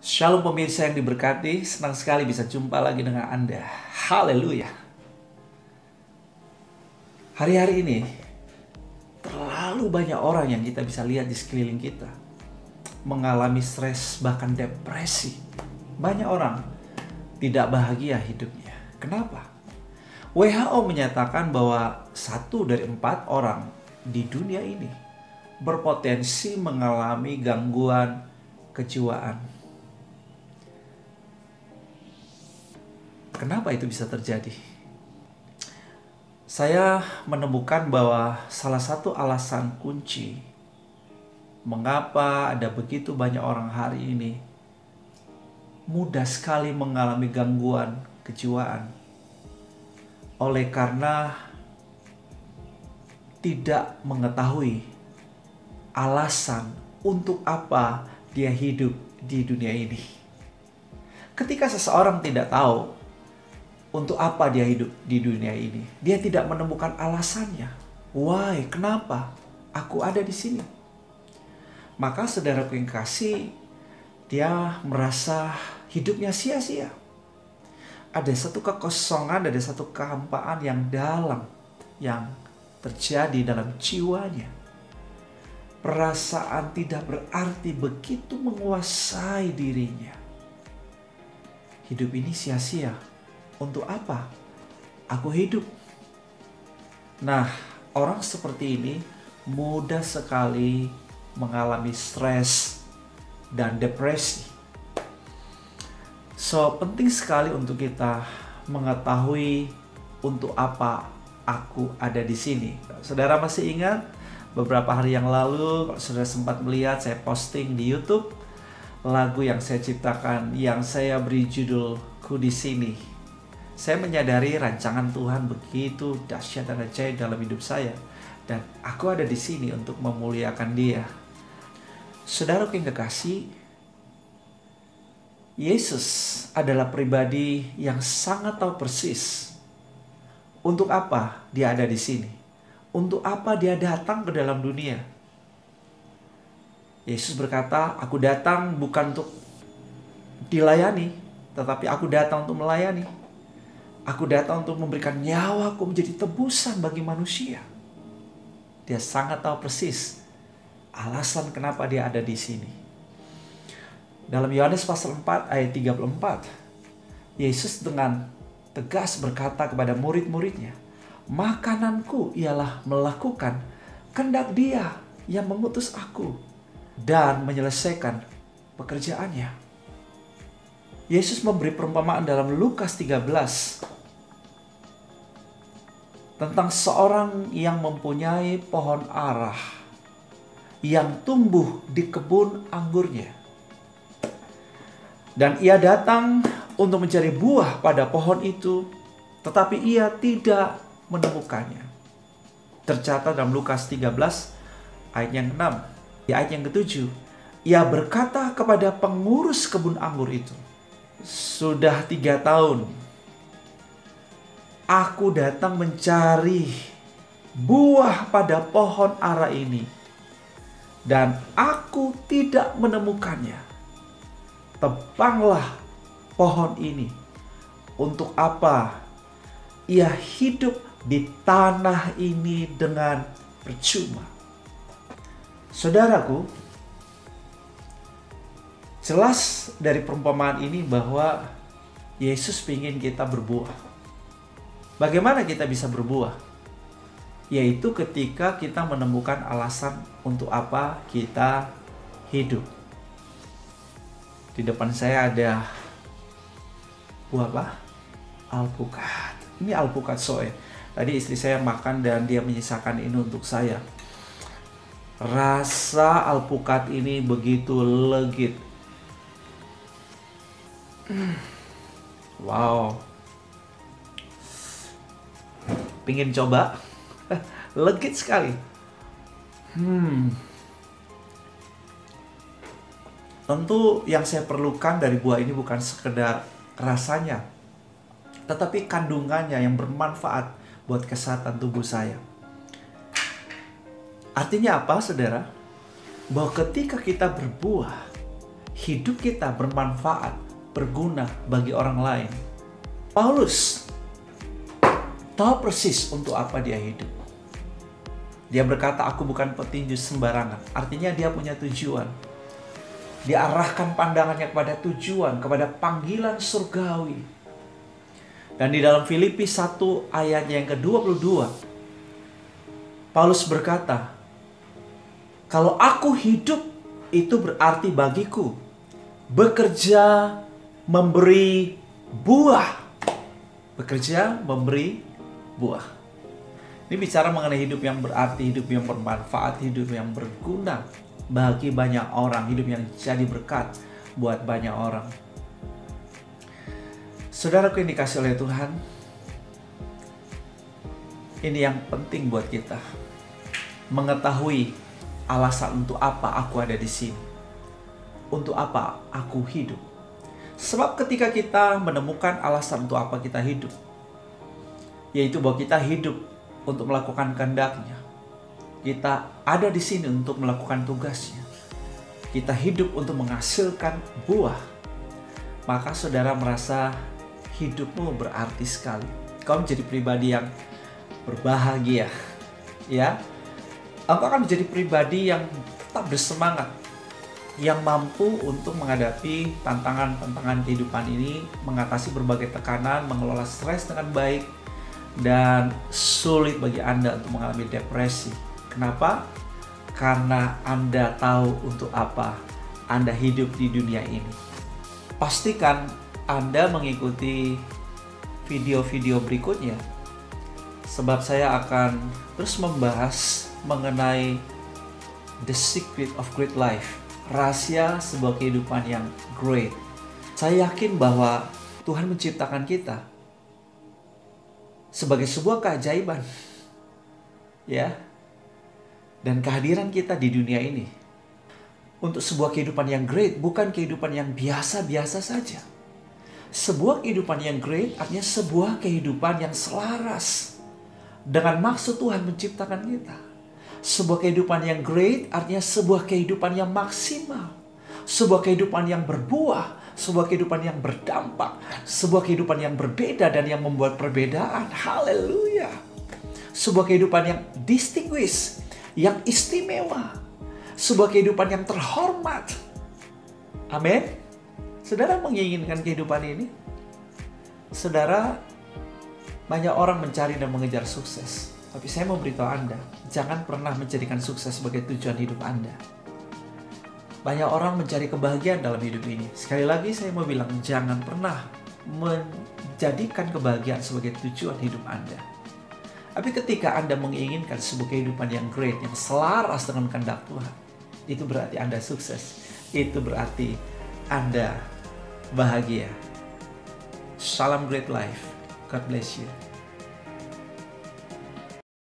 Shalom pemirsa yang diberkati, senang sekali bisa jumpa lagi dengan Anda. Haleluya. Hari-hari ini terlalu banyak orang yang kita bisa lihat di sekeliling kita mengalami stres bahkan depresi. Banyak orang tidak bahagia hidupnya. Kenapa? WHO menyatakan bahwa satu dari empat orang di dunia ini berpotensi mengalami gangguan kejiwaan Kenapa itu bisa terjadi? Saya menemukan bahwa salah satu alasan kunci mengapa ada begitu banyak orang hari ini mudah sekali mengalami gangguan kejiwaan oleh karena tidak mengetahui alasan untuk apa dia hidup di dunia ini. Ketika seseorang tidak tahu untuk apa dia hidup di dunia ini. Dia tidak menemukan alasannya. Why? Kenapa? Aku ada di sini. Maka saudara kasih, dia merasa hidupnya sia-sia. Ada satu kekosongan, ada satu kehampaan yang dalam yang terjadi dalam jiwanya. Perasaan tidak berarti begitu menguasai dirinya. Hidup ini sia-sia untuk apa aku hidup? Nah, orang seperti ini mudah sekali mengalami stres dan depresi. So, penting sekali untuk kita mengetahui untuk apa aku ada di sini. Saudara masih ingat beberapa hari yang lalu, kalau saudara sempat melihat saya posting di YouTube lagu yang saya ciptakan yang saya beri judul Ku di sini saya menyadari rancangan Tuhan begitu dahsyat dan ajaib dalam hidup saya. Dan aku ada di sini untuk memuliakan dia. Saudara yang kekasih, Yesus adalah pribadi yang sangat tahu persis untuk apa dia ada di sini. Untuk apa dia datang ke dalam dunia. Yesus berkata, aku datang bukan untuk dilayani, tetapi aku datang untuk melayani. Aku datang untuk memberikan nyawaku menjadi tebusan bagi manusia. Dia sangat tahu persis alasan kenapa dia ada di sini. Dalam Yohanes pasal 4 ayat 34, Yesus dengan tegas berkata kepada murid-muridnya, Makananku ialah melakukan kendak dia yang mengutus aku dan menyelesaikan pekerjaannya. Yesus memberi perumpamaan dalam Lukas 13 tentang seorang yang mempunyai pohon arah yang tumbuh di kebun anggurnya. Dan ia datang untuk mencari buah pada pohon itu, tetapi ia tidak menemukannya. Tercatat dalam Lukas 13 ayat yang 6. Di ayat yang ketujuh, ia berkata kepada pengurus kebun anggur itu, sudah tiga tahun aku datang mencari buah pada pohon ara ini dan aku tidak menemukannya. Tebanglah pohon ini. Untuk apa ia hidup di tanah ini dengan percuma? Saudaraku, Jelas dari perumpamaan ini bahwa Yesus ingin kita berbuah. Bagaimana kita bisa berbuah? Yaitu ketika kita menemukan alasan untuk apa kita hidup. Di depan saya ada buah apa? Alpukat. Ini alpukat soe. Tadi istri saya makan dan dia menyisakan ini untuk saya. Rasa alpukat ini begitu legit Wow. Pingin coba? Legit sekali. Hmm. Tentu yang saya perlukan dari buah ini bukan sekedar rasanya, tetapi kandungannya yang bermanfaat buat kesehatan tubuh saya. Artinya apa, saudara? Bahwa ketika kita berbuah, hidup kita bermanfaat, berguna bagi orang lain. Paulus tahu persis untuk apa dia hidup. Dia berkata, "Aku bukan petinju sembarangan." Artinya, dia punya tujuan. Dia arahkan pandangannya kepada tujuan, kepada panggilan surgawi. Dan di dalam Filipi 1 ayatnya yang ke-22, Paulus berkata, "Kalau aku hidup, itu berarti bagiku bekerja memberi buah." Bekerja memberi buah. Ini bicara mengenai hidup yang berarti, hidup yang bermanfaat, hidup yang berguna bagi banyak orang, hidup yang jadi berkat buat banyak orang. Saudaraku yang dikasih oleh Tuhan, ini yang penting buat kita. Mengetahui alasan untuk apa aku ada di sini. Untuk apa aku hidup. Sebab ketika kita menemukan alasan untuk apa kita hidup, yaitu bahwa kita hidup untuk melakukan kehendaknya. Kita ada di sini untuk melakukan tugasnya. Kita hidup untuk menghasilkan buah. Maka saudara merasa hidupmu berarti sekali. Kau menjadi pribadi yang berbahagia. Ya. Engkau akan menjadi pribadi yang tetap bersemangat yang mampu untuk menghadapi tantangan-tantangan kehidupan ini, mengatasi berbagai tekanan, mengelola stres dengan baik, dan sulit bagi Anda untuk mengalami depresi. Kenapa? Karena Anda tahu untuk apa Anda hidup di dunia ini. Pastikan Anda mengikuti video-video berikutnya sebab saya akan terus membahas mengenai the secret of great life, rahasia sebuah kehidupan yang great. Saya yakin bahwa Tuhan menciptakan kita sebagai sebuah keajaiban. Ya. Dan kehadiran kita di dunia ini untuk sebuah kehidupan yang great, bukan kehidupan yang biasa-biasa saja. Sebuah kehidupan yang great artinya sebuah kehidupan yang selaras dengan maksud Tuhan menciptakan kita. Sebuah kehidupan yang great artinya sebuah kehidupan yang maksimal. Sebuah kehidupan yang berbuah, sebuah kehidupan yang berdampak, sebuah kehidupan yang berbeda dan yang membuat perbedaan. Haleluya. Sebuah kehidupan yang distinguish, yang istimewa. Sebuah kehidupan yang terhormat. Amin. Saudara menginginkan kehidupan ini? Saudara, banyak orang mencari dan mengejar sukses. Tapi saya mau beritahu Anda, jangan pernah menjadikan sukses sebagai tujuan hidup Anda banyak orang mencari kebahagiaan dalam hidup ini. Sekali lagi saya mau bilang jangan pernah menjadikan kebahagiaan sebagai tujuan hidup Anda. Tapi ketika Anda menginginkan sebuah kehidupan yang great, yang selaras dengan kehendak Tuhan, itu berarti Anda sukses. Itu berarti Anda bahagia. Salam great life. God bless you.